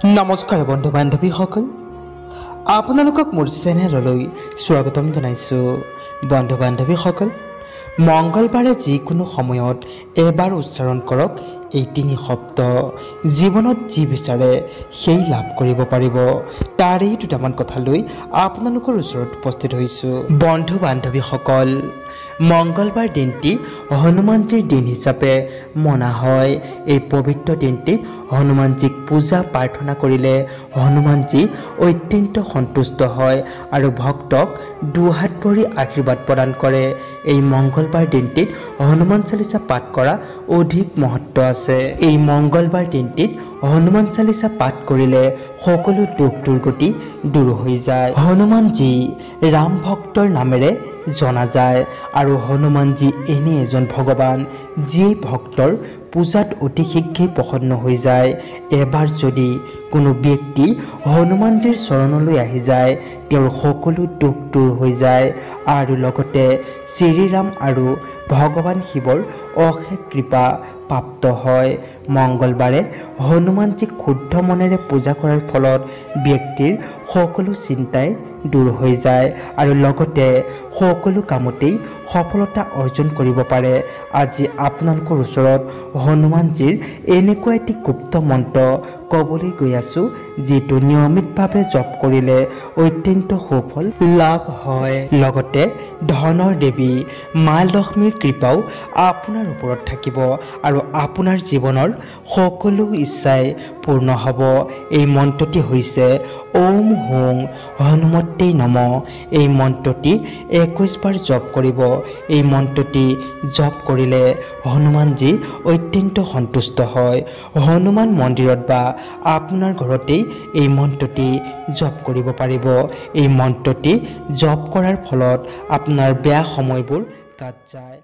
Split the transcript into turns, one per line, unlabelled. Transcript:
নমস্কাৰ বন্ধু বান্ধৱীসকল আপোনালোকক মোৰ চেনেললৈ স্বাগতম জনাইছোঁ। বন্ধু বান্ধৱীসকল মংগলবাৰে যিকোনো সময়ত এবাৰ উচ্চাৰণ কৰক এই তিনি শব্দ জীৱনত যি বিচাৰে সেই লাভ কৰিব পাৰিব। তাৰেই দুটামান কথা লৈ আপোনালোকৰ ওচৰত উপস্থিত হৈছোঁ। বন্ধু বান্ধৱীসকল মংগলবাৰ দিনটি হনুমানজীৰ দিন হিচাপে মনা হয়। এই পবিত্ৰ দিনটিত হনুমানজীক পূজা প্ৰাৰ্থনা কৰিলে হনুমানজী অত্যন্ত সন্তুষ্ট হয় আৰু ভক্তক দুহাত ভৰি আশীৰ্বাদ প্ৰদান কৰে। এই মংগলবাৰ দিনটিত হনুমান চালিচা পাঠ কৰা অধিক মহত্ব আছে। এই মংগলবাৰ দিনটিত হনুমান চালিচা পাঠ কৰিলে সকলো দুখ দুৰ্গতি দূৰ হৈ যায়। হনুমানজী ৰাম ভক্তৰ নামেৰে জনা যায় আৰু হনুমানজী এনে এজন ভগৱান যিয়ে ভক্তৰ পূজাত অতি শীঘ্ৰেই প্ৰসন্ন হৈ যায়। এবাৰ যদি কোনো ব্যক্তি হনুমানজীৰ চৰণলৈ আহি যায় তেওঁৰ সকলো দুখ দূৰ হৈ যায় আৰু লগতে শ্ৰীৰাম আৰু ভগৱান শিৱৰ অশেষ কৃপা প্ৰাপ্ত হয়। মংগলবাৰে হনুমানজীক শুদ্ধ মনেৰে পূজা কৰাৰ ফলত ব্যক্তিৰ সকলো চিন্তাই দূৰ হৈ যায়। আৰু লগতে সকলো কামতেই সফলতা অৰ্জন কৰিব পাৰে। আজি আপোনালোকৰ ওচৰত হনুমানজীৰ এনেকুৱা এটি গুপ্ত মন্ত্ৰ ক'বলৈ গৈ আছোঁ যিটো নিয়মিতভাৱে জপ কৰিলে অত্যন্ত সুফল লাভ হয়। লগতে ধনৰ দেৱী মা লক্ষ্মীৰ কৃপাও আপোনাৰ ওপৰত থাকিব আৰু আপোনাৰ জীৱনৰ সকলো ইচ্ছাই পূৰ্ণ হ'ব। এই মন্ত্ৰটি হৈছে ওম হোং হনুমতেই নম। এই মন্ত্ৰটি একৈছবাৰ জপ কৰিব। এই মন্ত্ৰটি জপ কৰিলে হনুমানজী অত্যন্ত সন্তুষ্ট হয়। হনুমান মন্দিৰত বা আপোনাৰ ঘৰতেই এই মন্ত্ৰটি জপ কৰিব পাৰিব। এই মন্ত্ৰটি জপ কৰাৰ ফলত আপোনাৰ বেয়া সময়বোৰ কাট যায়।